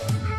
Yeah.